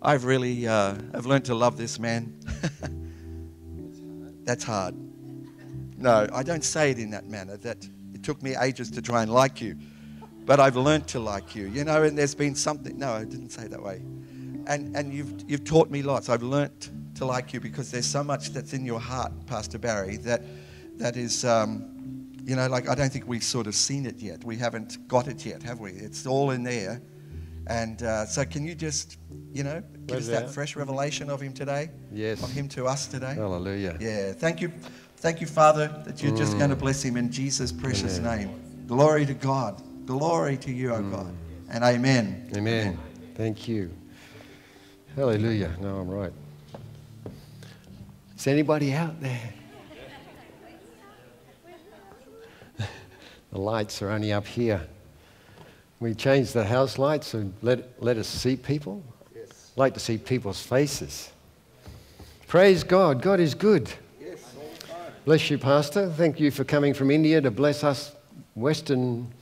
I've really, uh, I've learned to love this man. That's hard. No, I don't say it in that manner. That it took me ages to try and like you, but I've learned to like you. You know, and there's been something. No, I didn't say that way. And and you've you've taught me lots. I've learnt to like you because there's so much that's in your heart, Pastor Barry, that that is. Um, you know, like I don't think we've sort of seen it yet. We haven't got it yet, have we? It's all in there. And uh, so, can you just, you know, give us that fresh revelation of Him today? Yes. Of Him to us today? Hallelujah. Yeah. Thank you. Thank you, Father, that you're just going to bless Him in Jesus' precious amen. name. Glory to God. Glory to you, O oh God. And amen. amen. Amen. Thank you. Hallelujah. No, I'm right. Is anybody out there? The lights are only up here. We changed the house lights and let, let us see people. Yes. like to see people's faces. Praise God. God is good. Yes, bless you, Pastor. Thank you for coming from India to bless us Western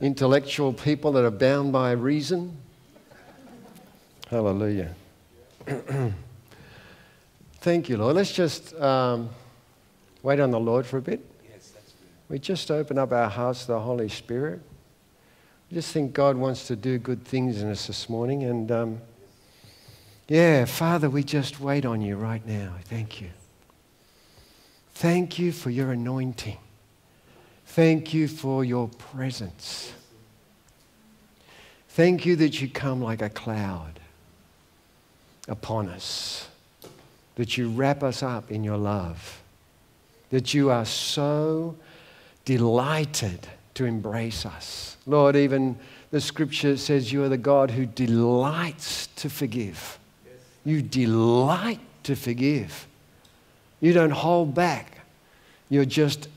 intellectual people that are bound by reason. Hallelujah. Thank you, Lord. Let's just um, wait on the Lord for a bit we just open up our hearts to the Holy Spirit. We just think God wants to do good things in us this morning. And um, yeah, Father, we just wait on you right now. Thank you. Thank you for your anointing. Thank you for your presence. Thank you that you come like a cloud upon us, that you wrap us up in your love, that you are so delighted to embrace us. Lord, even the scripture says you are the God who delights to forgive. Yes. You delight to forgive. You don't hold back. You're just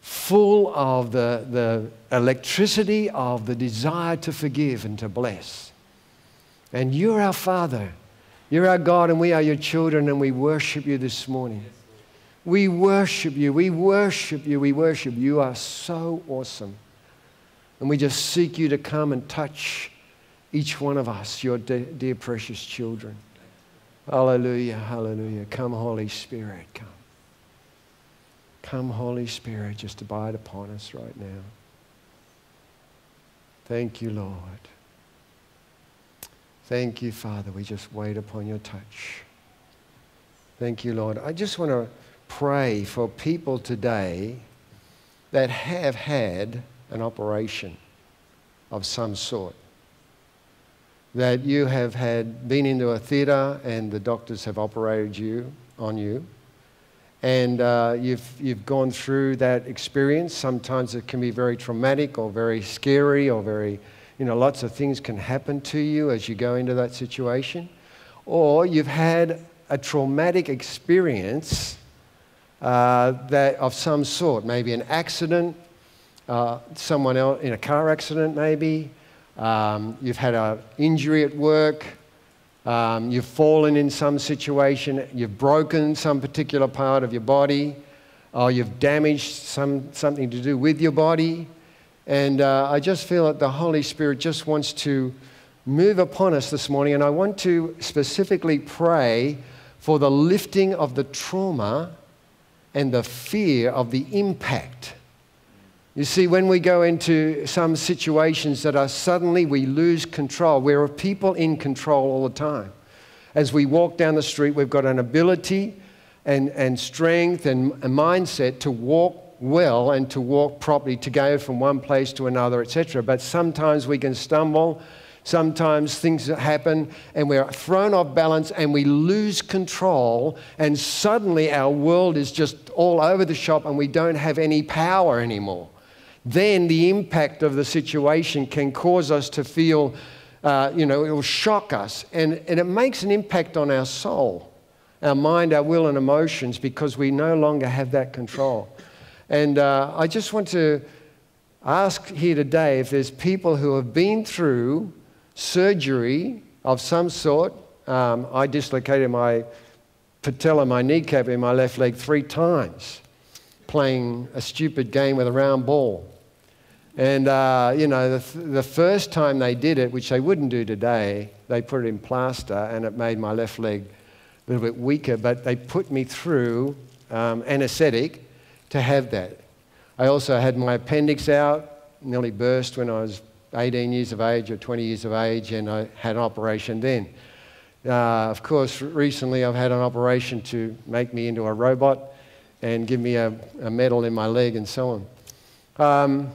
full of the, the electricity of the desire to forgive and to bless. And you're our Father. You're our God, and we are your children, and we worship you this morning. We worship you. We worship you. We worship you. You are so awesome. And we just seek you to come and touch each one of us, your dear, dear precious children. Hallelujah. Hallelujah. Come, Holy Spirit. Come. Come, Holy Spirit. Just abide upon us right now. Thank you, Lord. Thank you, Father. We just wait upon your touch. Thank you, Lord. I just want to pray for people today that have had an operation of some sort. That you have had been into a theatre and the doctors have operated you on you, and uh, you've, you've gone through that experience. Sometimes it can be very traumatic or very scary or very, you know, lots of things can happen to you as you go into that situation. Or you've had a traumatic experience uh, that of some sort, maybe an accident, uh, someone else in a car accident, maybe. Um, you've had an injury at work. Um, you've fallen in some situation. You've broken some particular part of your body. Or you've damaged some, something to do with your body. And uh, I just feel that the Holy Spirit just wants to move upon us this morning. And I want to specifically pray for the lifting of the trauma and the fear of the impact. You see, when we go into some situations that are suddenly we lose control, we're people in control all the time. As we walk down the street, we've got an ability and, and strength and a mindset to walk well and to walk properly, to go from one place to another, etc. But sometimes we can stumble Sometimes things happen and we're thrown off balance and we lose control, and suddenly our world is just all over the shop and we don't have any power anymore. Then the impact of the situation can cause us to feel, uh, you know, it will shock us and, and it makes an impact on our soul, our mind, our will, and emotions because we no longer have that control. And uh, I just want to ask here today if there's people who have been through surgery of some sort. Um, I dislocated my patella, my kneecap in my left leg three times playing a stupid game with a round ball. And, uh, you know, the, the first time they did it, which they wouldn't do today, they put it in plaster and it made my left leg a little bit weaker, but they put me through um, anesthetic to have that. I also had my appendix out, nearly burst when I was 18 years of age or 20 years of age, and I had an operation then. Uh, of course, recently I've had an operation to make me into a robot and give me a, a metal in my leg and so on. Um,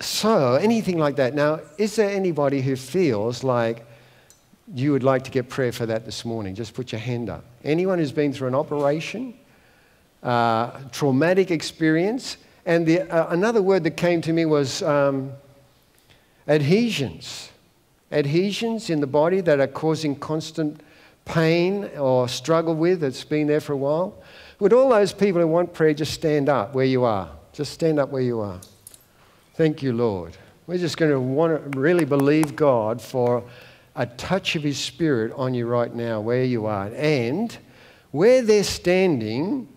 so, anything like that. Now, is there anybody who feels like you would like to get prayer for that this morning? Just put your hand up. Anyone who's been through an operation, uh, traumatic experience, and the, uh, another word that came to me was um, adhesions. Adhesions in the body that are causing constant pain or struggle with, that's been there for a while. Would all those people who want prayer just stand up where you are? Just stand up where you are. Thank you, Lord. We're just going to want to really believe God for a touch of His Spirit on you right now, where you are. And where they're standing,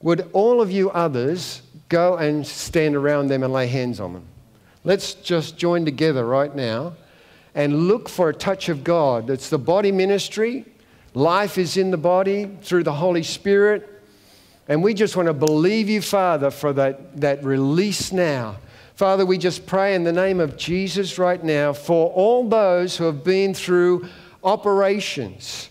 would all of you others go and stand around them and lay hands on them? Let's just join together right now and look for a touch of God. It's the body ministry. Life is in the body through the Holy Spirit. And we just want to believe you, Father, for that, that release now. Father, we just pray in the name of Jesus right now for all those who have been through operations,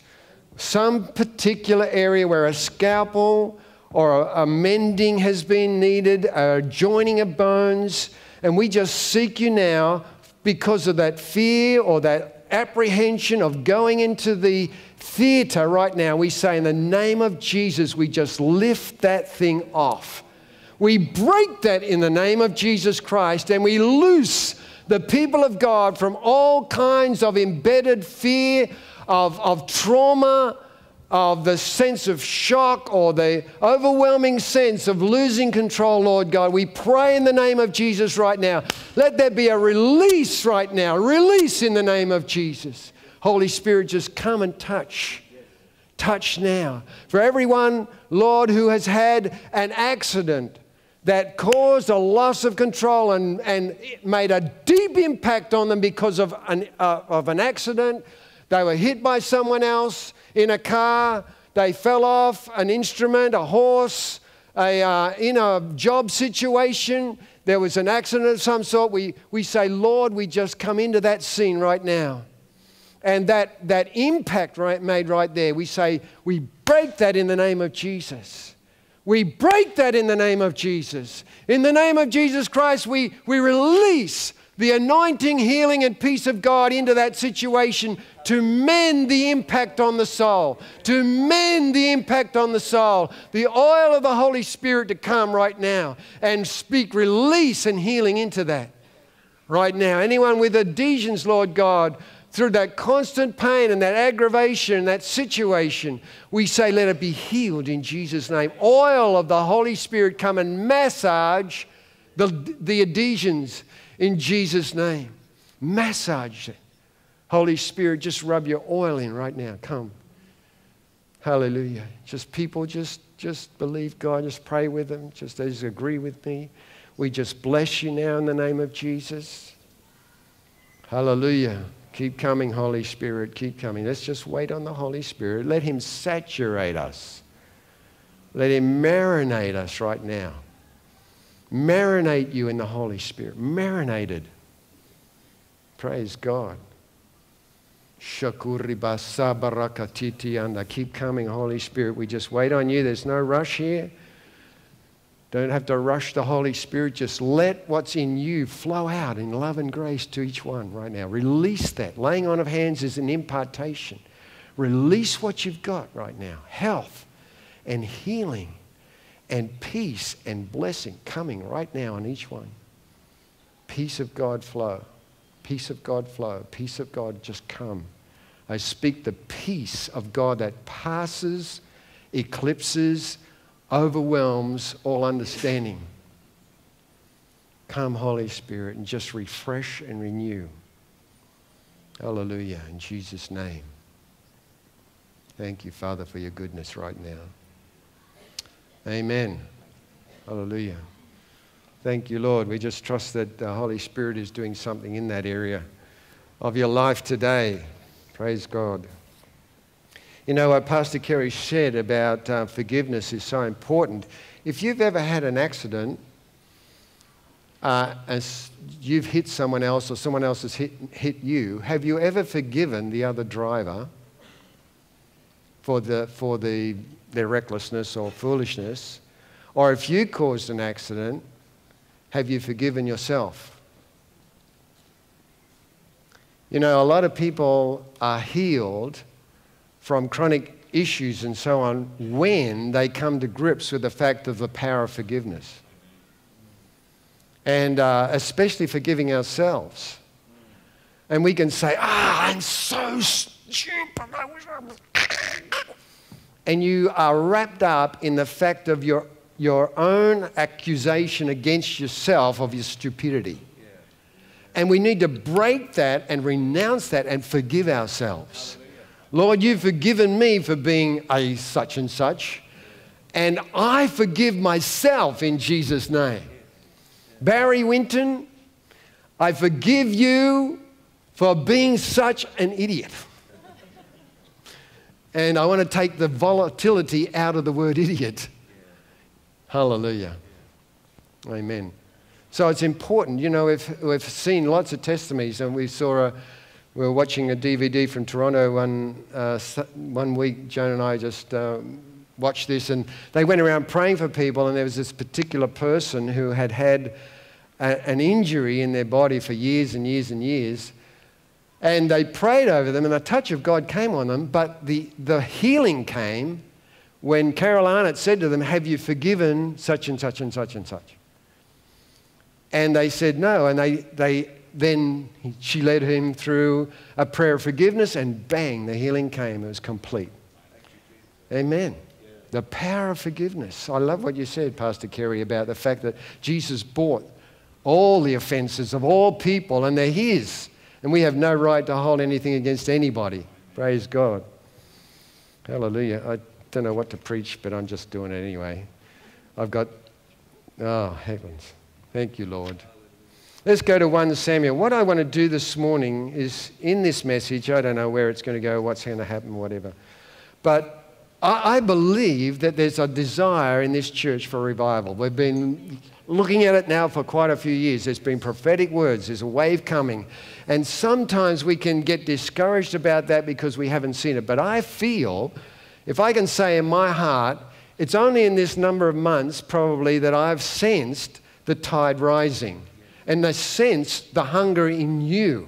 some particular area where a scalpel or a, mending has been needed, a joining of bones, and we just seek you now because of that fear or that apprehension of going into the theater right now. We say, in the name of Jesus, we just lift that thing off. We break that in the name of Jesus Christ and we loose the people of God from all kinds of embedded fear, of, of trauma, of the sense of shock or the overwhelming sense of losing control, Lord God. We pray in the name of Jesus right now. Let there be a release right now, release in the name of Jesus. Holy Spirit, just come and touch. Touch now. For everyone, Lord, who has had an accident that caused a loss of control and, and made a deep impact on them because of an, uh, of an accident, they were hit by someone else in a car, they fell off an instrument, a horse, a, uh, in a job situation, there was an accident of some sort. We, we say, Lord, we just come into that scene right now. And that, that impact right, made right there, we say, we break that in the name of Jesus. We break that in the name of Jesus. In the name of Jesus Christ, we, we release the anointing, healing, and peace of God into that situation to mend the impact on the soul, to mend the impact on the soul. The oil of the Holy Spirit to come right now and speak release and healing into that right now. Anyone with adhesions, Lord God, through that constant pain and that aggravation, and that situation, we say, let it be healed in Jesus' name. Oil of the Holy Spirit come and massage the, the adhesions in Jesus' name. Massage it. Holy Spirit, just rub your oil in right now. Come. Hallelujah. Just people, just, just believe God. Just pray with them. Just as agree with me. We just bless you now in the name of Jesus. Hallelujah. Keep coming, Holy Spirit. Keep coming. Let's just wait on the Holy Spirit. Let Him saturate us. Let Him marinate us right now. Marinate you in the Holy Spirit. Marinated. Praise God. Shakuri and I keep coming, Holy Spirit. We just wait on you. There's no rush here. Don't have to rush the Holy Spirit. Just let what's in you flow out in love and grace to each one right now. Release that. Laying on of hands is an impartation. Release what you've got right now health and healing and peace and blessing coming right now on each one. Peace of God flow. Peace of God flow. Peace of God just come. I speak the peace of God that passes, eclipses, overwhelms all understanding. Come, Holy Spirit, and just refresh and renew. Hallelujah. In Jesus' name. Thank you, Father, for your goodness right now. Amen. Hallelujah. Thank you, Lord. We just trust that the Holy Spirit is doing something in that area of your life today. Praise God. You know what Pastor Kerry said about uh, forgiveness is so important. If you've ever had an accident, uh, as you've hit someone else or someone else has hit, hit you, have you ever forgiven the other driver for, the, for the, their recklessness or foolishness? Or if you caused an accident, have you forgiven yourself? You know, a lot of people are healed from chronic issues and so on when they come to grips with the fact of the power of forgiveness. And uh, especially forgiving ourselves. And we can say, ah, I'm so stupid. And you are wrapped up in the fact of your, your own accusation against yourself of your stupidity. And we need to break that and renounce that and forgive ourselves. Lord, you've forgiven me for being a such and such, and I forgive myself in Jesus' name. Barry Winton, I forgive you for being such an idiot. And I want to take the volatility out of the word idiot. Hallelujah. Amen. So it's important. You know, we've, we've seen lots of testimonies, and we saw a we were watching a DVD from Toronto one, uh, one week. Joan and I just uh, watched this, and they went around praying for people. And there was this particular person who had had a, an injury in their body for years and years and years. And they prayed over them, and the touch of God came on them. But the, the healing came when Carol Arnott said to them, Have you forgiven such and such and such and such? And they said no. And they, they then she led him through a prayer of forgiveness, and bang, the healing came. It was complete. Amen. The power of forgiveness. I love what you said, Pastor Kerry, about the fact that Jesus bought all the offenses of all people, and they're His. And we have no right to hold anything against anybody. Praise God. Hallelujah. I don't know what to preach, but I'm just doing it anyway. I've got, oh, heavens. Thank you, Lord. Let's go to 1 Samuel. What I want to do this morning is in this message, I don't know where it's going to go, what's going to happen, whatever. But I, I believe that there's a desire in this church for revival. We've been looking at it now for quite a few years. There's been prophetic words, there's a wave coming. And sometimes we can get discouraged about that because we haven't seen it. But I feel, if I can say in my heart, it's only in this number of months probably that I've sensed the tide rising and they sense the hunger in you.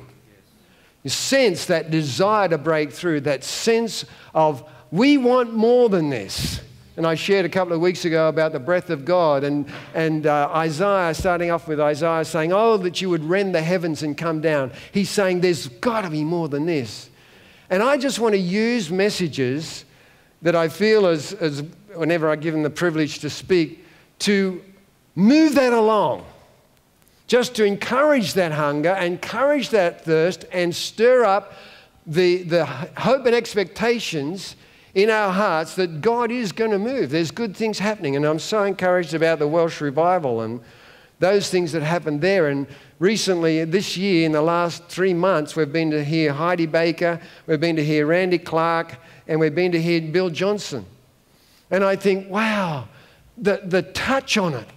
You sense that desire to break through, that sense of, we want more than this. And I shared a couple of weeks ago about the breath of God and, and uh, Isaiah, starting off with Isaiah saying, Oh, that you would rend the heavens and come down. He's saying, There's got to be more than this. And I just want to use messages that I feel as, as whenever I give them the privilege to speak to move that along just to encourage that hunger, encourage that thirst, and stir up the, the hope and expectations in our hearts that God is going to move. There's good things happening. And I'm so encouraged about the Welsh revival and those things that happened there. And recently, this year, in the last three months, we've been to hear Heidi Baker, we've been to hear Randy Clark, and we've been to hear Bill Johnson. And I think, wow, the, the touch on it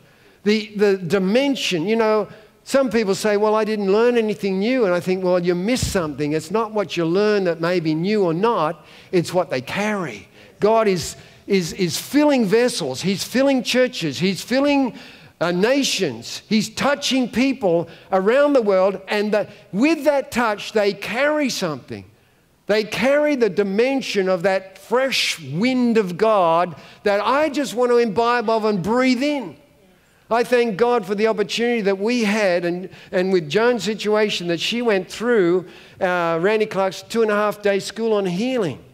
the, the dimension. You know, some people say, Well, I didn't learn anything new. And I think, Well, you missed something. It's not what you learn that may be new or not, it's what they carry. God is, is, is filling vessels, He's filling churches, He's filling uh, nations, He's touching people around the world. And the, with that touch, they carry something. They carry the dimension of that fresh wind of God that I just want to imbibe of and breathe in. I thank God for the opportunity that we had, and, and with Joan's situation that she went through, uh, Randy Clark's two and a half day school on healing.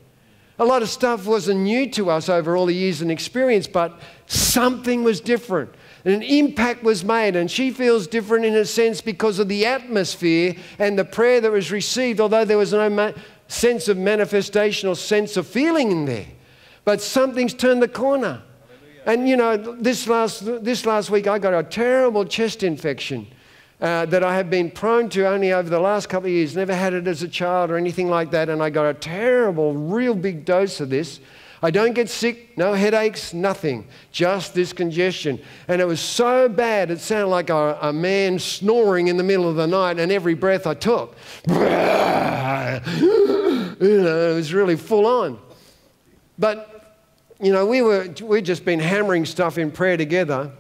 A lot of stuff wasn't new to us over all the years and experience, but something was different. And an impact was made, and she feels different in a sense because of the atmosphere and the prayer that was received, although there was no sense of manifestation or sense of feeling in there. But something's turned the corner. And you know, this last, this last week I got a terrible chest infection uh, that I have been prone to only over the last couple of years. Never had it as a child or anything like that. And I got a terrible, real big dose of this. I don't get sick, no headaches, nothing, just this congestion. And it was so bad, it sounded like a, a man snoring in the middle of the night, and every breath I took, you know, it was really full on. But, you know, we were, we'd just been hammering stuff in prayer together.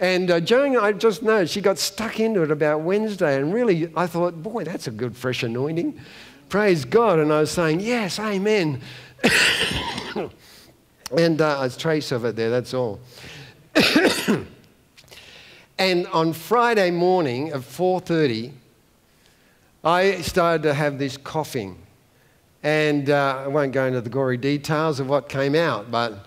And uh, Joan, I just know, she got stuck into it about Wednesday. And really, I thought, boy, that's a good fresh anointing. Praise God. And I was saying, yes, amen. and uh, a trace of it there, that's all. and on Friday morning at 4.30, I started to have this coughing. And uh, I won't go into the gory details of what came out, but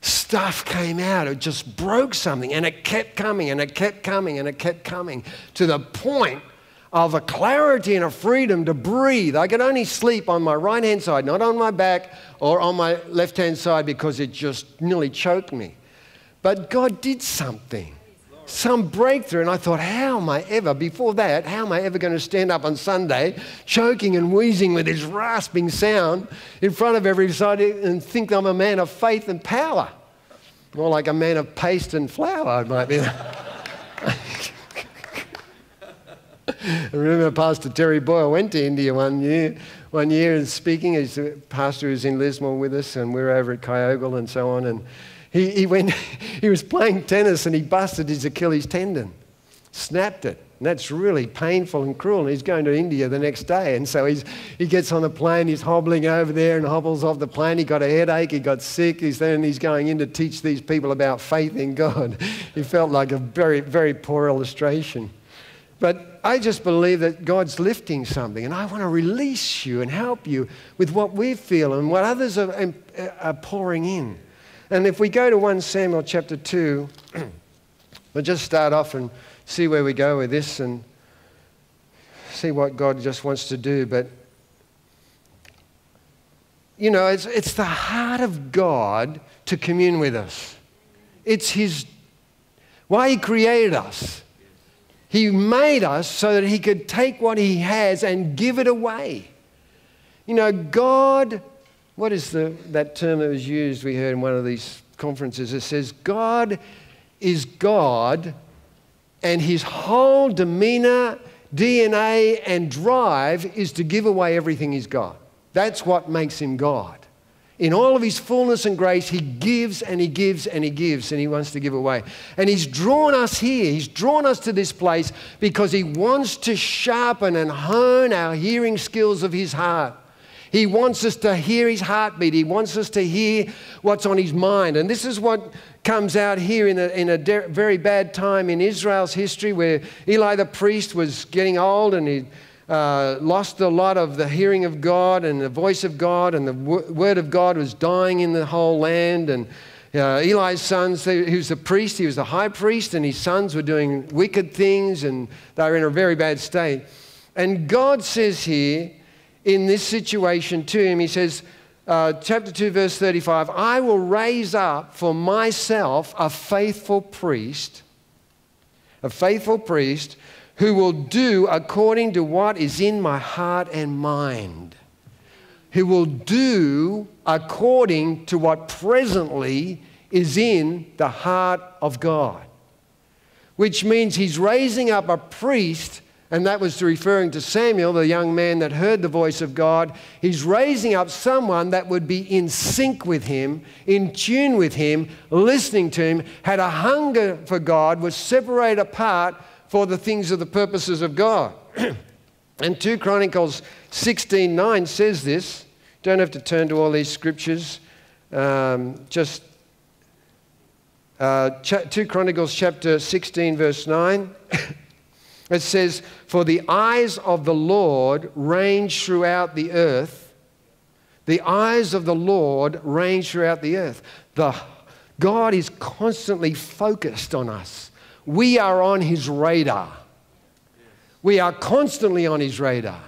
stuff came out. It just broke something, and it kept coming, and it kept coming, and it kept coming to the point of a clarity and a freedom to breathe. I could only sleep on my right hand side, not on my back or on my left hand side because it just nearly choked me. But God did something, some breakthrough. And I thought, how am I ever, before that, how am I ever going to stand up on Sunday choking and wheezing with this rasping sound in front of everybody and think I'm a man of faith and power? More like a man of paste and flour, I might be. I remember Pastor Terry Boyle went to India one year, one year and speaking. He's a pastor who's in Lismore with us, and we are over at Kyogle and so on. And he, he, went, he was playing tennis and he busted his Achilles tendon, snapped it. And that's really painful and cruel. And he's going to India the next day. And so he's, he gets on the plane, he's hobbling over there and hobbles off the plane. He got a headache, he got sick. He's then he's going in to teach these people about faith in God. He felt like a very, very poor illustration. But I just believe that God's lifting something, and I want to release you and help you with what we feel and what others are, um, are pouring in. And if we go to 1 Samuel chapter 2, we'll just start off and see where we go with this and see what God just wants to do. But, you know, it's, it's the heart of God to commune with us. It's His, why He created us. He made us so that He could take what He has and give it away. You know, God, what is the, that term that was used we heard in one of these conferences? It says, God is God, and His whole demeanor, DNA, and drive is to give away everything He's got. That's what makes Him God in all of his fullness and grace, he gives and he gives and he gives and he wants to give away. And he's drawn us here. He's drawn us to this place because he wants to sharpen and hone our hearing skills of his heart. He wants us to hear his heartbeat. He wants us to hear what's on his mind. And this is what comes out here in a, in a very bad time in Israel's history where Eli the priest was getting old and he uh, lost a lot of the hearing of God and the voice of God, and the word of God was dying in the whole land. And uh, Eli's sons, he was a priest, he was a high priest, and his sons were doing wicked things, and they were in a very bad state. And God says here, in this situation to him, he says, uh, chapter 2, verse 35, I will raise up for myself a faithful priest, a faithful priest who will do according to what is in my heart and mind. Who will do according to what presently is in the heart of God. Which means he's raising up a priest, and that was referring to Samuel, the young man that heard the voice of God. He's raising up someone that would be in sync with him, in tune with him, listening to him, had a hunger for God, was separated apart for the things of the purposes of God. and 2 Chronicles 16:9 says this. Don't have to turn to all these scriptures. Um, just uh, 2 Chronicles chapter 16, verse 9. it says, For the eyes of the Lord range throughout the earth. The eyes of the Lord range throughout the earth. The, God is constantly focused on us we are on his radar. We are constantly on his radar.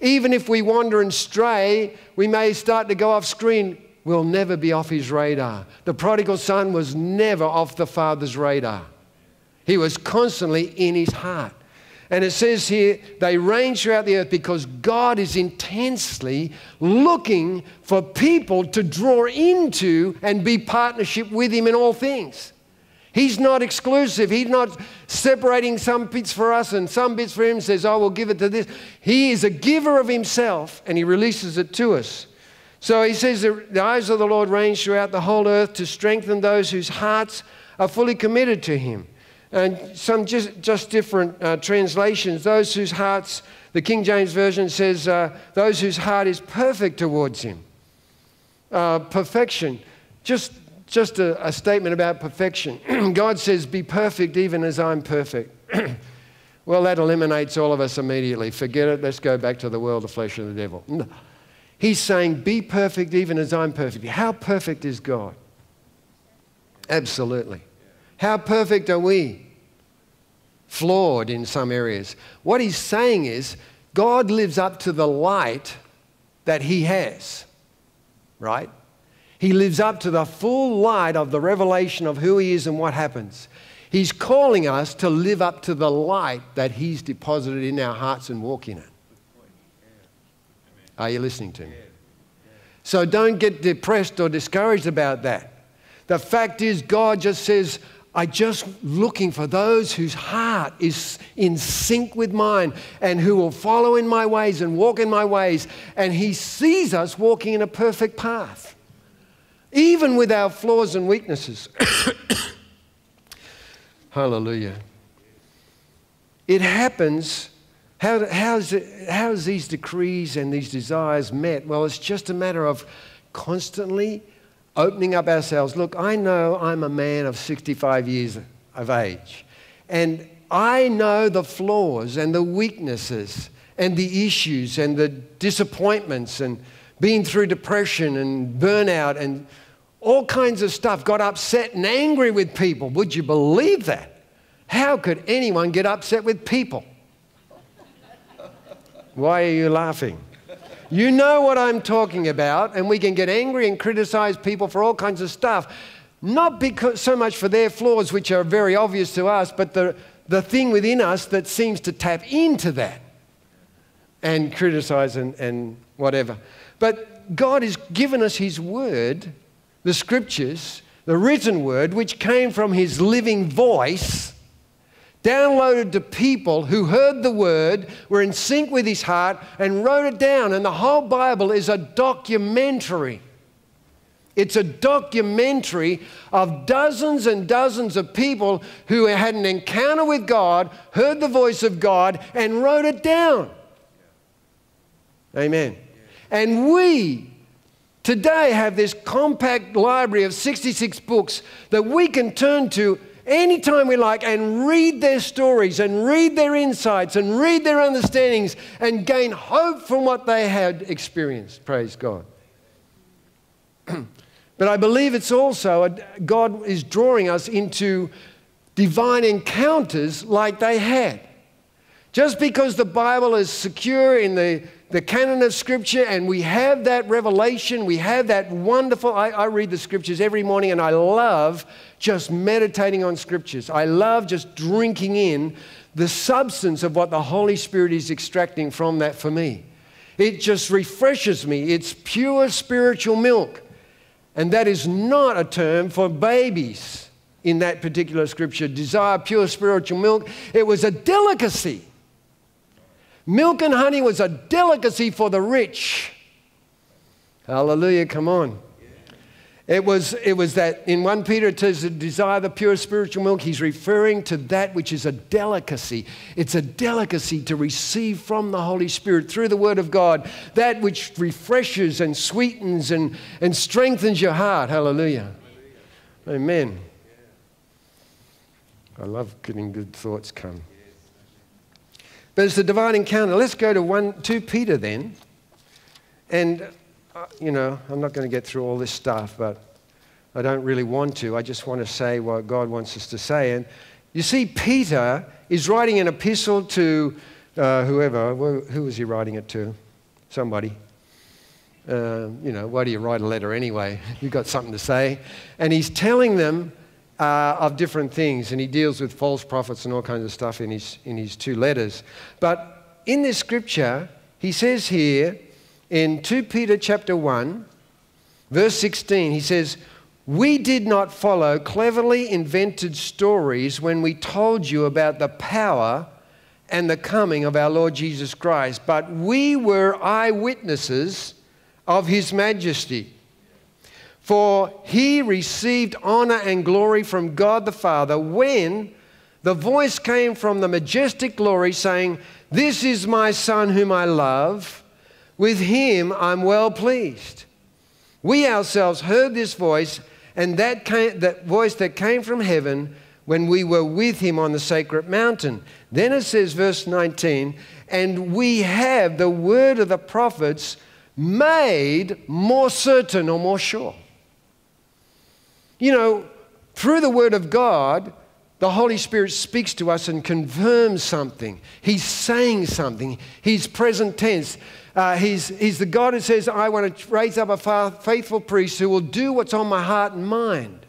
Even if we wander and stray, we may start to go off screen. We'll never be off his radar. The prodigal son was never off the father's radar. He was constantly in his heart. And it says here, they range throughout the earth because God is intensely looking for people to draw into and be partnership with Him in all things. He's not exclusive. He's not separating some bits for us and some bits for Him, says, oh, I will give it to this. He is a giver of Himself and He releases it to us. So He says, The eyes of the Lord range throughout the whole earth to strengthen those whose hearts are fully committed to Him and some just, just different uh, translations. Those whose hearts, the King James Version says, uh, those whose heart is perfect towards Him. Uh, perfection, just, just a, a statement about perfection. God says, Be perfect even as I'm perfect. well, that eliminates all of us immediately. Forget it, let's go back to the world, of flesh, and the devil. No. He's saying, Be perfect even as I'm perfect. How perfect is God? Absolutely. How perfect are we? Flawed in some areas. What he's saying is God lives up to the light that he has, right? He lives up to the full light of the revelation of who he is and what happens. He's calling us to live up to the light that he's deposited in our hearts and walk in it. Are you listening to me? So don't get depressed or discouraged about that. The fact is, God just says, I just looking for those whose heart is in sync with mine and who will follow in my ways and walk in my ways. And He sees us walking in a perfect path, even with our flaws and weaknesses. Hallelujah. It happens. How, how's, it, how's these decrees and these desires met? Well, it's just a matter of constantly opening up ourselves. Look, I know I'm a man of 65 years of age, and I know the flaws and the weaknesses and the issues and the disappointments and being through depression and burnout and all kinds of stuff, got upset and angry with people. Would you believe that? How could anyone get upset with people? Why are you laughing? You know what I'm talking about, and we can get angry and criticize people for all kinds of stuff. Not because, so much for their flaws, which are very obvious to us, but the, the thing within us that seems to tap into that and criticize and, and whatever. But God has given us His Word, the Scriptures, the written Word, which came from His living voice downloaded to people who heard the word, were in sync with his heart, and wrote it down. And the whole Bible is a documentary. It's a documentary of dozens and dozens of people who had an encounter with God, heard the voice of God, and wrote it down. Amen. And we today have this compact library of 66 books that we can turn to anytime we like and read their stories and read their insights and read their understandings and gain hope from what they had experienced. Praise God. but I believe it's also a, God is drawing us into divine encounters like they had. Just because the Bible is secure in the the canon of Scripture and we have that revelation, we have that wonderful. I, I, read the Scriptures every morning and I love just meditating on Scriptures. I love just drinking in the substance of what the Holy Spirit is extracting from that for me. It just refreshes me. It's pure spiritual milk. And that is not a term for babies in that particular scripture. Desire pure spiritual milk. It was a delicacy. Milk and honey was a delicacy for the rich. Hallelujah, come on. It was, it was that in 1 Peter it says, desire the pure spiritual milk. He's referring to that which is a delicacy. It's a delicacy to receive from the Holy Spirit through the Word of God, that which refreshes and sweetens and, and strengthens your heart. Hallelujah. Amen. I love getting good thoughts come. But it's the divine encounter. Let's go to 1, 2 Peter then. And, uh, you know, I'm not going to get through all this stuff, but I don't really want to. I just want to say what God wants us to say. And you see, Peter is writing an epistle to uh, whoever. Who was he writing it to? Somebody. Uh, you know, why do you write a letter anyway? You've got something to say. And he's telling them uh, of different things, and he deals with false prophets and all kinds of stuff in his, in his two letters. But in this scripture, he says here in 2 Peter chapter 1, verse 16, he says, We did not follow cleverly invented stories when we told you about the power and the coming of our Lord Jesus Christ, but we were eyewitnesses of his majesty. For he received honor and glory from God the Father when the voice came from the majestic glory saying, This is my Son whom I love. With him I'm well pleased. We ourselves heard this voice, and that, came, that voice that came from heaven when we were with him on the sacred mountain. Then it says, verse 19, and we have the word of the prophets made more certain or more sure. You know, through the word of God, the Holy Spirit speaks to us and confirms something. He's saying something. He's present tense. Uh, he's, he's the God who says, I want to raise up a faithful priest who will do what's on my heart and mind.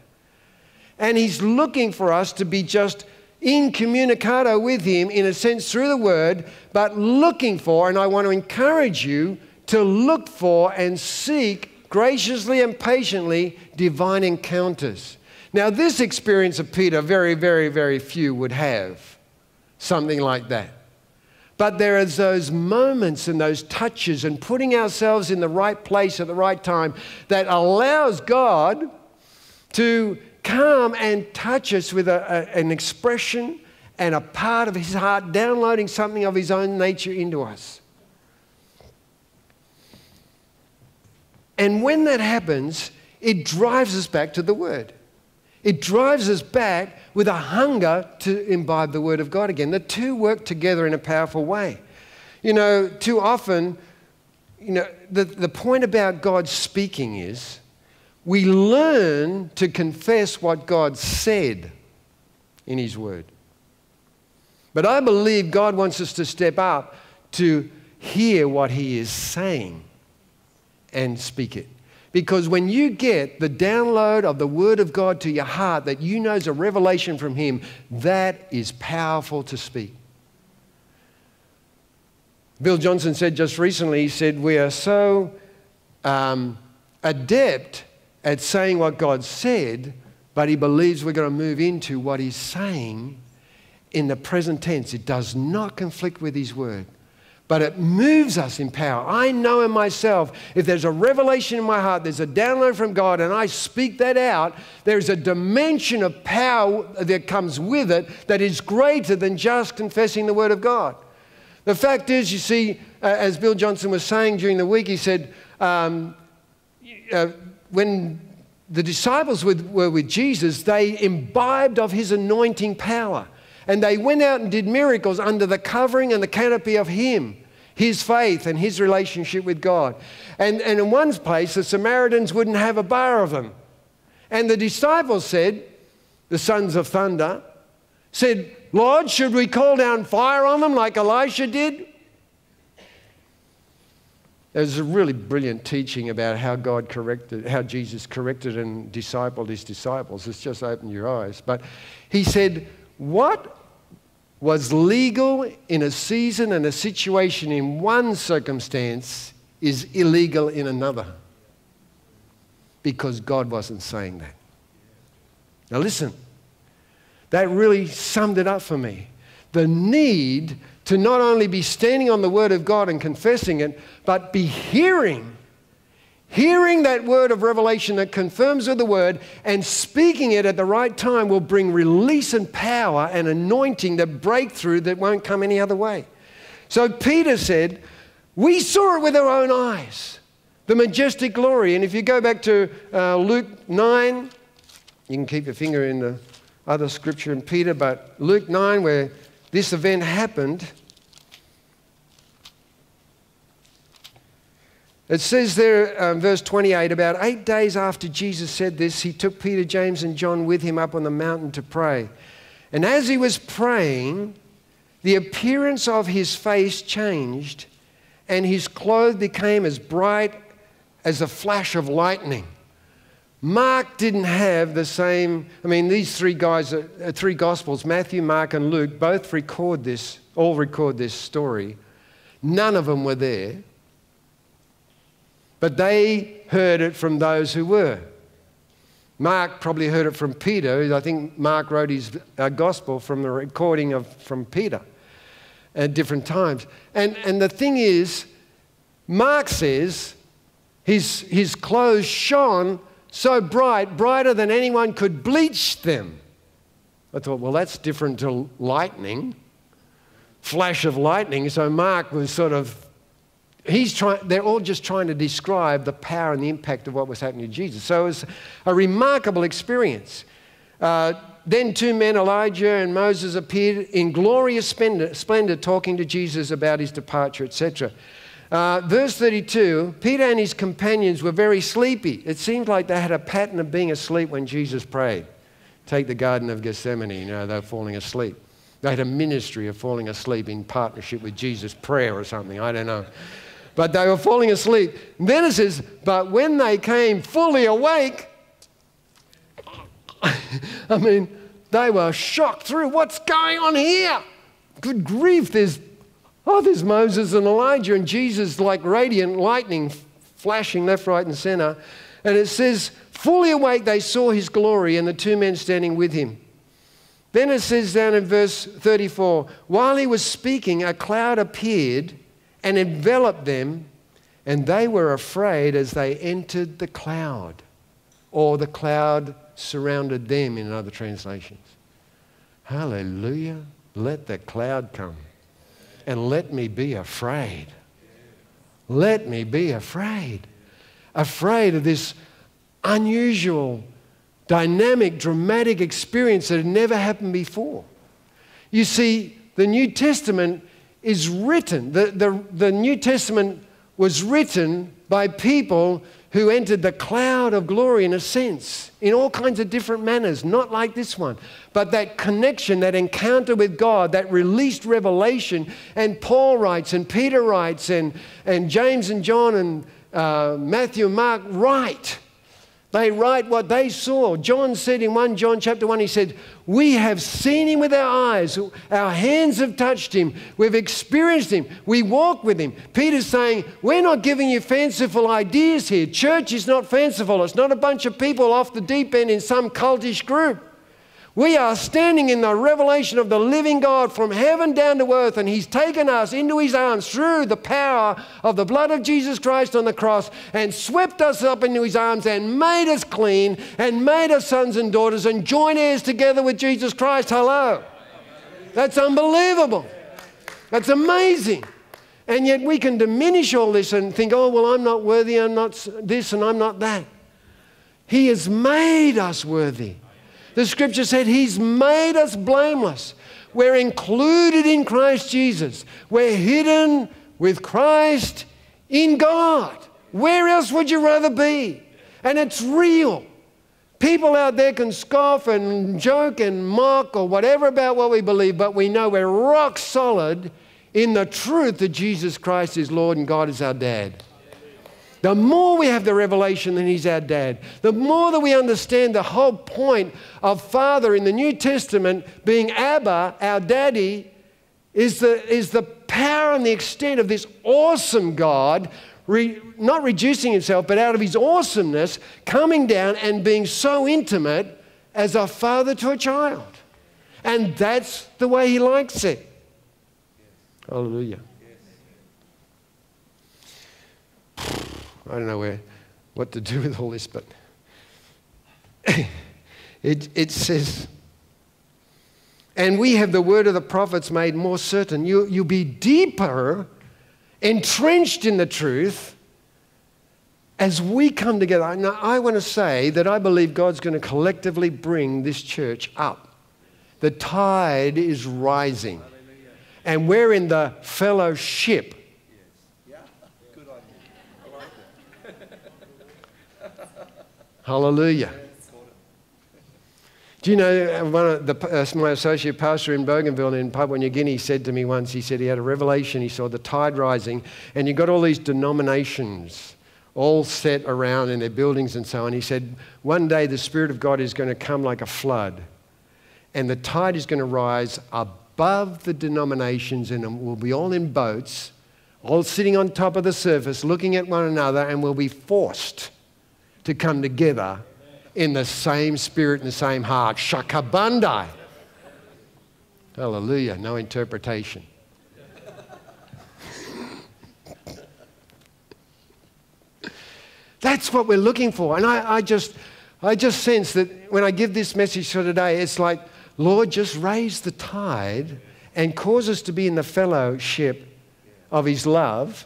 And He's looking for us to be just incommunicado with Him, in a sense, through the Word, but looking for, and I want to encourage you to look for and seek graciously and patiently divine encounters. Now, this experience of Peter, very, very, very few would have something like that. But there is those moments and those touches and putting ourselves in the right place at the right time that allows God to come and touch us with a, a, an expression and a part of his heart, downloading something of his own nature into us. And when that happens, it drives us back to the Word. It drives us back with a hunger to imbibe the Word of God again. The two work together in a powerful way. You know, too often, you know, the, the point about God speaking is we learn to confess what God said in His Word. But I believe God wants us to step up to hear what He is saying and speak it. Because when you get the download of the Word of God to your heart that you know is a revelation from Him, that is powerful to speak. Bill Johnson said just recently, he said, We are so um, adept at saying what God said, but he believes we're going to move into what He's saying in the present tense. It does not conflict with His Word but it moves us in power. I know in myself, if there's a revelation in my heart, there's a download from God, and I speak that out, there's a dimension of power that comes with it that is greater than just confessing the Word of God. The fact is, you see, uh, as Bill Johnson was saying during the week, he said, um, uh, when the disciples were, were with Jesus, they imbibed of his anointing power. And they went out and did miracles under the covering and the canopy of Him, His faith and His relationship with God. And, and in one place, the Samaritans wouldn't have a bar of them. And the disciples said, the sons of thunder, said, Lord, should we call down fire on them like Elisha did? There's a really brilliant teaching about how God corrected, how Jesus corrected and discipled his disciples. It's just opened your eyes. But he said, What was legal in a season and a situation in one circumstance is illegal in another. Because God wasn't saying that. Now, listen, that really summed it up for me. The need to not only be standing on the Word of God and confessing it, but be hearing Hearing that word of revelation that confirms with the word and speaking it at the right time will bring release and power and anointing, the breakthrough that won't come any other way. So Peter said, We saw it with our own eyes, the majestic glory. And if you go back to uh, Luke 9, you can keep your finger in the other scripture in Peter, but Luke 9, where this event happened, It says there, um, verse 28, about eight days after Jesus said this, he took Peter, James, and John with him up on the mountain to pray. And as he was praying, the appearance of his face changed, and his clothes became as bright as a flash of lightning. Mark didn't have the same. I mean, these three guys, uh, three Gospels, Matthew, Mark, and Luke, both record this, all record this story. None of them were there. But they heard it from those who were. Mark probably heard it from Peter. I think Mark wrote his uh, gospel from the recording of from Peter at different times. And, and the thing is, Mark says his, his clothes shone so bright, brighter than anyone could bleach them. I thought, well, that's different to lightning, flash of lightning. So Mark was sort of, he's trying, they're all just trying to describe the power and the impact of what was happening to Jesus. So it was a remarkable experience. Uh, then two men, Elijah and Moses, appeared in glorious splendor, splendor talking to Jesus about his departure, etc. Uh, verse 32 Peter and his companions were very sleepy. It seemed like they had a pattern of being asleep when Jesus prayed. Take the Garden of Gethsemane, you know, they're falling asleep. They had a ministry of falling asleep in partnership with Jesus' prayer or something, I don't know. But they were falling asleep. then it says, But when they came fully awake, I mean, they were shocked through what's going on here. Good grief, there's Oh, there's Moses and Elijah, and Jesus like radiant lightning flashing left, right, and center. And it says, fully awake, they saw his glory and the two men standing with him. Then it says down in verse 34 while he was speaking, a cloud appeared and enveloped them, and they were afraid as they entered the cloud, or the cloud surrounded them in other translations. Hallelujah. Let the cloud come and let me be afraid. Let me be afraid. Afraid of this unusual, dynamic, dramatic experience that had never happened before. You see, the New Testament is written, the, the, the New Testament was written by people who entered the cloud of glory in a sense, in all kinds of different manners, not like this one. But that connection, that encounter with God, that released revelation, and Paul writes, and Peter writes, and, and James and John and uh, Matthew and Mark write they write what they saw. John said in 1 John chapter 1, he said, We have seen him with our eyes. Our hands have touched him. We've experienced him. We walk with him. Peter's saying, We're not giving you fanciful ideas here. Church is not fanciful. It's not a bunch of people off the deep end in some cultish group. We are standing in the revelation of the living God from heaven down to earth, and He's taken us into His arms through the power of the blood of Jesus Christ on the cross and swept us up into His arms and made us clean and made us sons and daughters and joint heirs together with Jesus Christ. Hello. That's unbelievable. That's amazing. And yet we can diminish all this and think, oh, well, I'm not worthy, I'm not this, and I'm not that. He has made us worthy. The scripture said He's made us blameless. We're included in Christ Jesus. We're hidden with Christ in God. Where else would you rather be? And it's real. People out there can scoff and joke and mock or whatever about what we believe, but we know we're rock solid in the truth that Jesus Christ is Lord and God is our dad. The more we have the revelation that He's our dad, the more that we understand the whole point of Father in the New Testament being Abba, our daddy, is the, is the power and the extent of this awesome God, re, not reducing Himself, but out of His awesomeness, coming down and being so intimate as a father to a child. And that's the way He likes it. Hallelujah. I don't know where, what to do with all this, but it, it says, and we have the word of the prophets made more certain. You, you'll be deeper, entrenched in the truth as we come together. Now, I want to say that I believe God's going to collectively bring this church up. The tide is rising, and we're in the fellowship Hallelujah. Do you know one of the, uh, my associate pastor in Bougainville in Papua New Guinea said to me once, he said he had a revelation, he saw the tide rising, and you got all these denominations all set around in their buildings and so on. He said, One day the Spirit of God is going to come like a flood, and the tide is going to rise above the denominations, and we'll be all in boats, all sitting on top of the surface, looking at one another, and we'll be forced to come together in the same spirit and the same heart. Shakabandai. Hallelujah. No interpretation. That's what we're looking for. And I, I, just, I just sense that when I give this message for today, it's like, Lord, just raise the tide and cause us to be in the fellowship of His love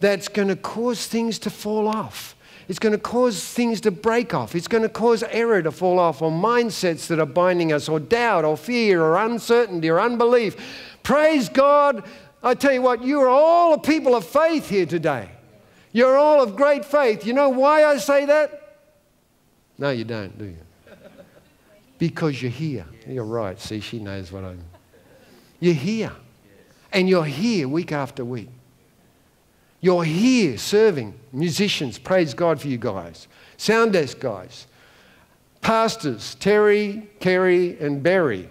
that's going to cause things to fall off. It's going to cause things to break off. It's going to cause error to fall off, or mindsets that are binding us, or doubt, or fear, or uncertainty, or unbelief. Praise God. I tell you what, you are all a people of faith here today. You're all of great faith. You know why I say that? No, you don't, do you? Because you're here. You're right. See, she knows what I'm. You're here. And you're here week after week. You're here serving musicians. Praise God for you guys. Sound desk guys. Pastors, Terry, Kerry, and Barry.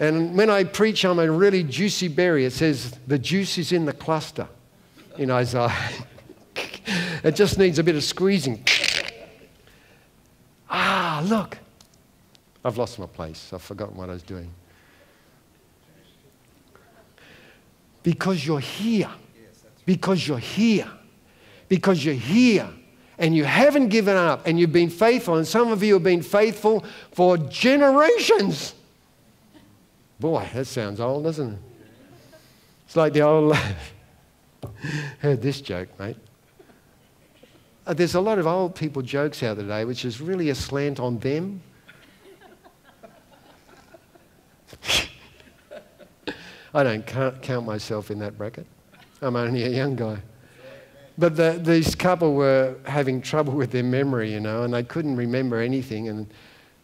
And when I preach, I'm a really juicy berry. It says, the juice is in the cluster in Isaiah. it just needs a bit of squeezing. ah, look. I've lost my place. I've forgotten what I was doing. Because you're here. Because you're here. Because you're here. And you haven't given up and you've been faithful. And some of you have been faithful for generations. Boy, that sounds old, doesn't it? It's like the old. Heard this joke, mate. Uh, there's a lot of old people jokes out today, which is really a slant on them. I don't count myself in that bracket. I'm only a young guy. But the, these couple were having trouble with their memory, you know, and they couldn't remember anything. And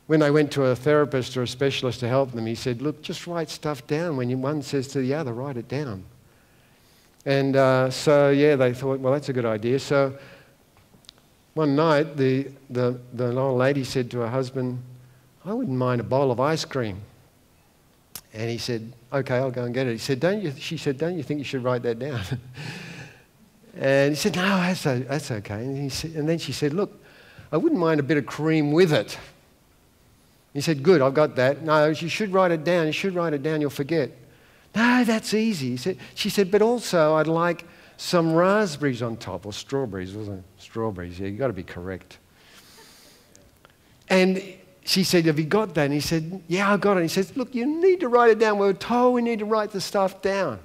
when they went to a therapist or a specialist to help them, he said, Look, just write stuff down. When you, one says to the other, write it down. And uh, so, yeah, they thought, well, that's a good idea. So one night, the, the, the old lady said to her husband, I wouldn't mind a bowl of ice cream. And he said, okay, I'll go and get it. He said, don't you, she said, don't you think you should write that down? and he said, no, that's, that's okay. And, he said, and then she said, look, I wouldn't mind a bit of cream with it. He said, good, I've got that. No, you should write it down. You should write it down. You'll forget. No, that's easy. Said, she said, but also I'd like some raspberries on top, or strawberries, wasn't it? Strawberries, yeah, you've got to be correct. And she said, Have you got that? And he said, Yeah, I got it. And he says, Look, you need to write it down. We are told we need to write the stuff down.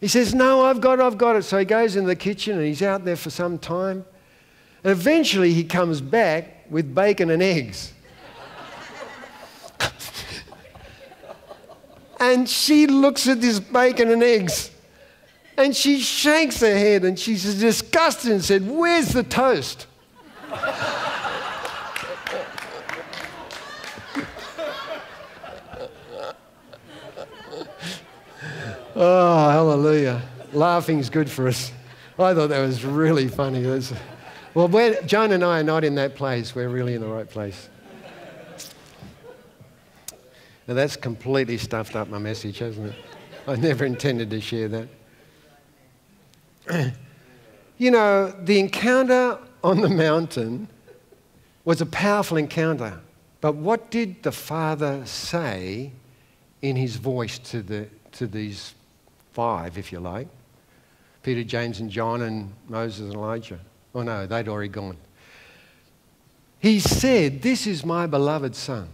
He says, No, I've got it, I've got it. So he goes in the kitchen and he's out there for some time. And eventually he comes back with bacon and eggs. And she looks at this bacon and eggs and she shakes her head and she's disgusted and said, Where's the toast? Oh, hallelujah. Laughing's good for us. I thought that was really funny. Well, Joan and I are not in that place. We're really in the right place. Now that's completely stuffed up my message, hasn't it? I never intended to share that. you know, the encounter on the mountain was a powerful encounter. But what did the Father say in his voice to, the, to these five, if you like? Peter, James, and John, and Moses and Elijah. Oh no, they'd already gone. He said, This is my beloved Son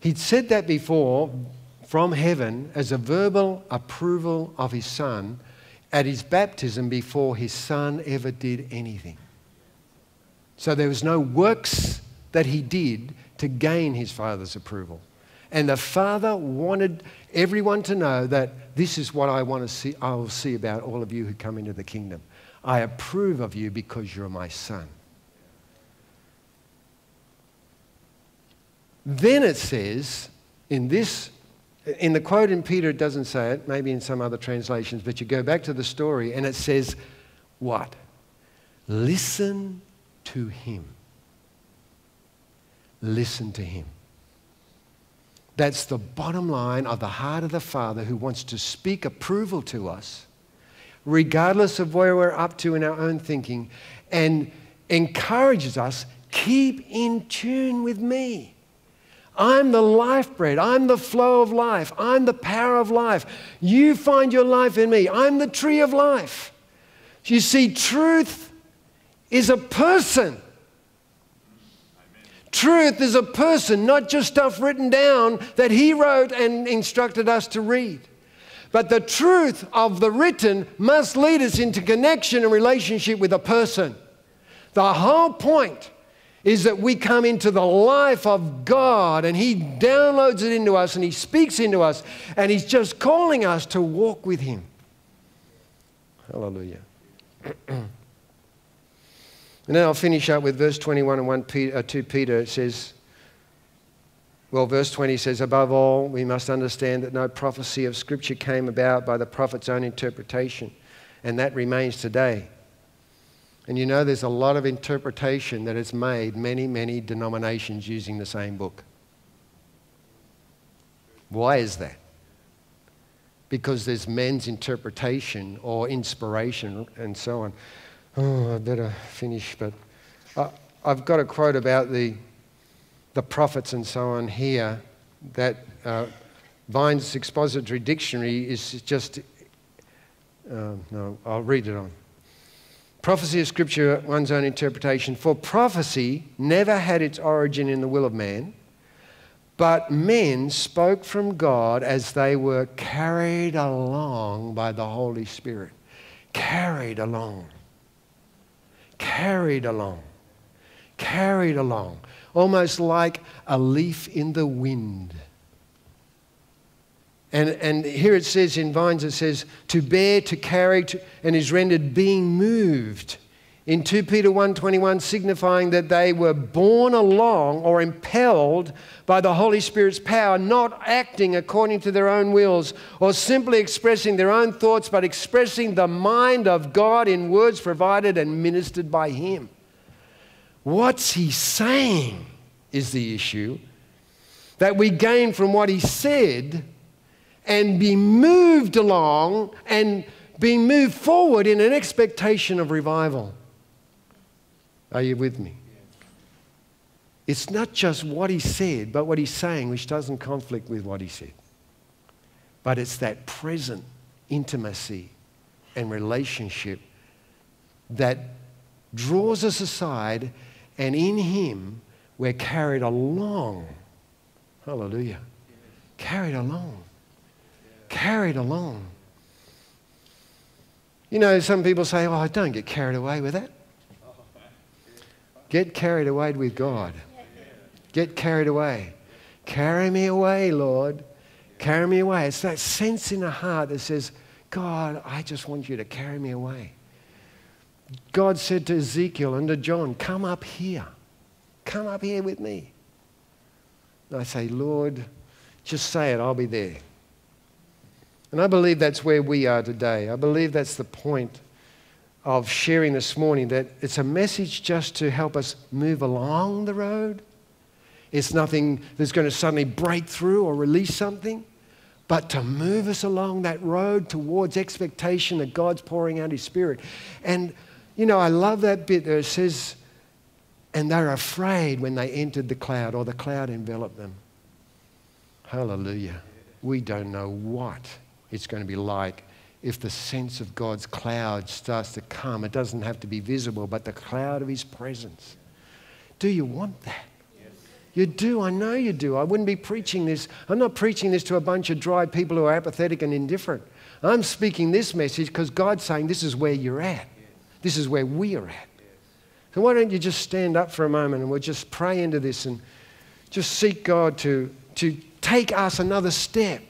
He'd said that before from heaven as a verbal approval of his son at his baptism before his son ever did anything. So there was no works that he did to gain his father's approval. And the father wanted everyone to know that this is what I want to see, I will see about all of you who come into the kingdom. I approve of you because you're my son. Then it says, in this, in the quote in Peter, it doesn't say it, maybe in some other translations, but you go back to the story and it says, what? Listen to Him. Listen to Him. That's the bottom line of the heart of the Father who wants to speak approval to us, regardless of where we're up to in our own thinking, and encourages us keep in tune with me. I'm the life bread. I'm the flow of life. I'm the power of life. You find your life in me. I'm the tree of life. You see, truth is a person. Truth is a person, not just stuff written down that he wrote and instructed us to read. But the truth of the written must lead us into connection and relationship with a person. The whole point is that we come into the life of God and He downloads it into us and He speaks into us and He's just calling us to walk with Him. Hallelujah. and then I'll finish up with verse 21 and 1 Peter, uh, 2 Peter. It says, well, verse 20 says, Above all, we must understand that no prophecy of Scripture came about by the prophet's own interpretation, and that remains today. And you know, there's a lot of interpretation that has made many, many denominations using the same book. Why is that? Because there's men's interpretation or inspiration and so on. Oh, I better finish, but I, I've got a quote about the, the prophets and so on here that uh, Vine's expository dictionary is just. Uh, no, I'll read it on. Prophecy of Scripture, one's own interpretation. For prophecy never had its origin in the will of man, but men spoke from God as they were carried along by the Holy Spirit. Carried along. Carried along. Carried along. Almost like a leaf in the wind. And, and here it says in Vines, it says to bear, to carry, to, and is rendered being moved. In 2 Peter 1.21, signifying that they were borne along or impelled by the Holy Spirit's power, not acting according to their own wills or simply expressing their own thoughts, but expressing the mind of God in words provided and ministered by Him. What's He saying is the issue that we gain from what He said and be moved along and be moved forward in an expectation of revival. Are you with me? It's not just what he said, but what he's saying, which doesn't conflict with what he said. But it's that present intimacy and relationship that draws us aside, and in him we're carried along. Hallelujah. Carried along carried along. You know, some people say, oh, I don't get carried away with that. Get carried away with God. Get carried away. Carry me away, Lord. Carry me away. It's that sense in the heart that says, God, I just want you to carry me away. God said to Ezekiel and to John, Come up here. Come up here with me. And I say, Lord, just say it, I'll be there. And I believe that's where we are today. I believe that's the point of sharing this morning that it's a message just to help us move along the road. It's nothing that's going to suddenly break through or release something, but to move us along that road towards expectation that God's pouring out His Spirit. And, you know, I love that bit there. It says, and they're afraid when they entered the cloud or the cloud enveloped them. Hallelujah. We don't know what it's going to be like if the sense of God's cloud starts to come. It doesn't have to be visible, but the cloud of His presence. Do you want that? Yes. You do. I know you do. I wouldn't be preaching this. I'm not preaching this to a bunch of dry people who are apathetic and indifferent. I'm speaking this message because God's saying this is where you're at. Yes. This is where we are at. Yes. So why don't you just stand up for a moment and we'll just pray into this and just seek God to, to take us another step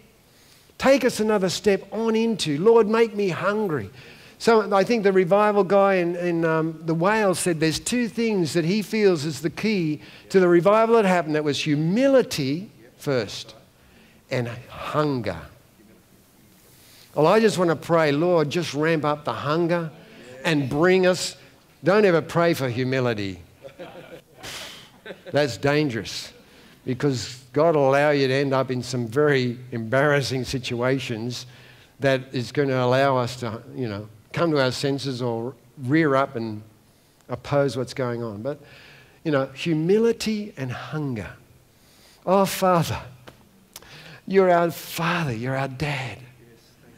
Take us another step on into, Lord, make me hungry. So I think the revival guy in, in um, the Wales said there's two things that he feels is the key to the revival that happened. That was humility first and hunger. Well, I just want to pray, Lord, just ramp up the hunger and bring us Don't ever pray for humility. That's dangerous because God will allow you to end up in some very embarrassing situations that is going to allow us to, you know, come to our senses or rear up and oppose what's going on. But, you know, humility and hunger. Oh, Father, you're our Father, you're our Dad.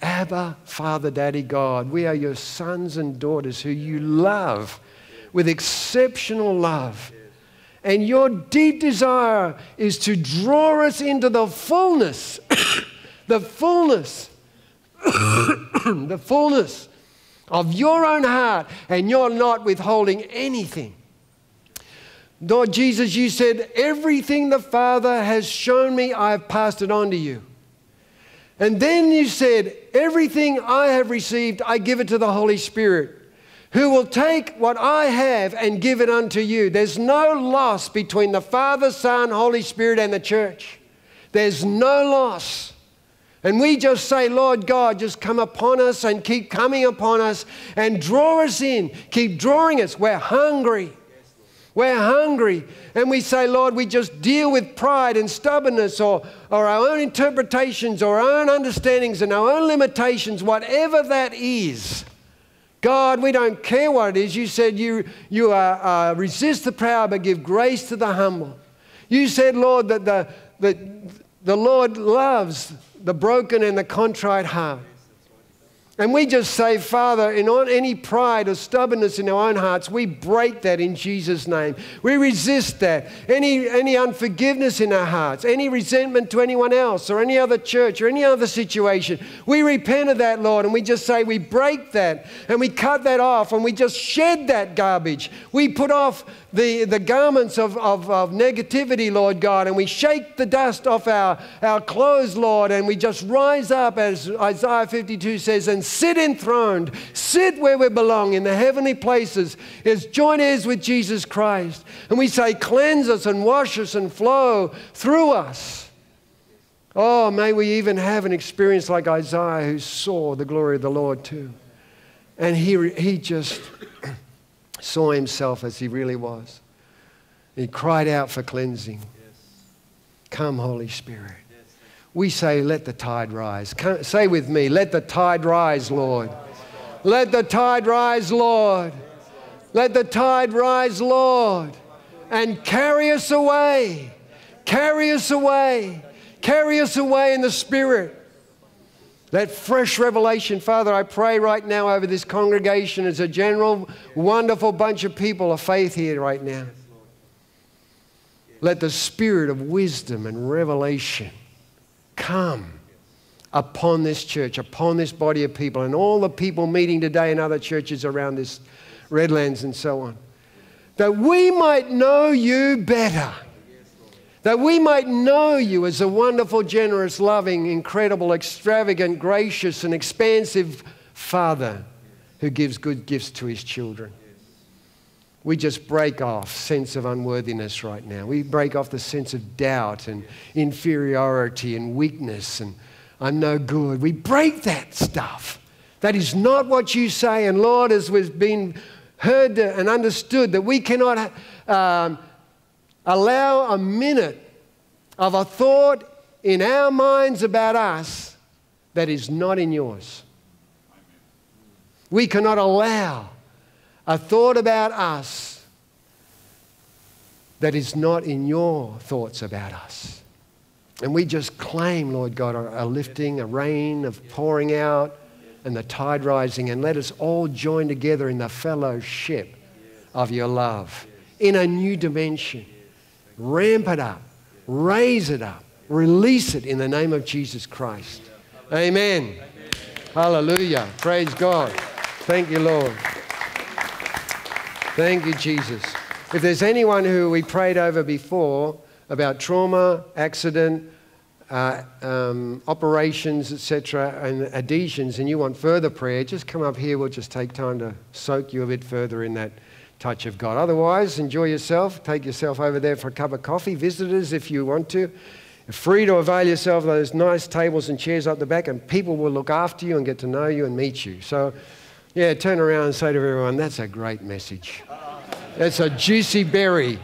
Abba, Father, Daddy, God. We are your sons and daughters who you love with exceptional love. And your deep desire is to draw us into the fullness, the fullness, the fullness of your own heart, and you're not withholding anything. Lord Jesus, you said, Everything the Father has shown me, I have passed it on to you. And then you said, Everything I have received, I give it to the Holy Spirit who will take what I have and give it unto you. There's no loss between the Father, Son, Holy Spirit, and the church. There's no loss. And we just say, Lord God, just come upon us and keep coming upon us and draw us in. Keep drawing us. We're hungry. We're hungry. And we say, Lord, we just deal with pride and stubbornness or, or our own interpretations or our own understandings and our own limitations, whatever that is. God, we don't care what it is. You said you, you are, uh, resist the proud but give grace to the humble. You said, Lord, that the, that the Lord loves the broken and the contrite heart. And we just say, Father, in any pride or stubbornness in our own hearts, we break that in Jesus' name. We resist that. Any, any unforgiveness in our hearts, any resentment to anyone else or any other church or any other situation, we repent of that, Lord, and we just say we break that and we cut that off and we just shed that garbage. We put off the, the garments of, of, of negativity, Lord God, and we shake the dust off our, our clothes, Lord, and we just rise up, as Isaiah 52 says, and sit enthroned, sit where we belong in the heavenly places, as joint heirs with Jesus Christ. And we say, cleanse us and wash us and flow through us. Oh, may we even have an experience like Isaiah who saw the glory of the Lord too. And he, he just saw himself as he really was. He cried out for cleansing. Come, Holy Spirit. We say, Let the tide rise. Come, say with me, Let the tide rise, Lord. Let the tide rise, Lord. Let the tide rise, Lord. And carry us away. Carry us away. Carry us away in the Spirit. That fresh revelation, Father, I pray right now over this congregation as a general, wonderful bunch of people of faith here right now. Let the spirit of wisdom and revelation come upon this church, upon this body of people, and all the people meeting today in other churches around this Redlands and so on. That we might know you better that we might know you as a wonderful, generous, loving, incredible, extravagant, gracious, and expansive Father who gives good gifts to his children. We just break off sense of unworthiness right now. We break off the sense of doubt and inferiority and weakness and I'm no good. We break that stuff. That is not what you say. And Lord, as we've been heard and understood, that we cannot um, allow a minute of a thought in our minds about us that is not in yours. We cannot allow a thought about us that is not in your thoughts about us. And we just claim, Lord God, a, lifting, a rain of pouring out, and the tide rising. And let us all join together in the fellowship of your love in a new dimension. Ramp it up, raise it up, release it in the name of Jesus Christ. Amen. Hallelujah. Praise God. Thank you, Lord. Thank you, Jesus. If there's anyone who we prayed over before about trauma, accident, uh, um, operations, etc., and adhesions, and you want further prayer, just come up here. We'll just take time to soak you a bit further in that touch of God. Otherwise, enjoy yourself. Take yourself over there for a cup of coffee. Visitors, if you want to. You're free to avail yourself of those nice tables and chairs up the back, and people will look after you and get to know you and meet you. So Yeah, turn around and say to everyone, that's a great message. That's a juicy berry.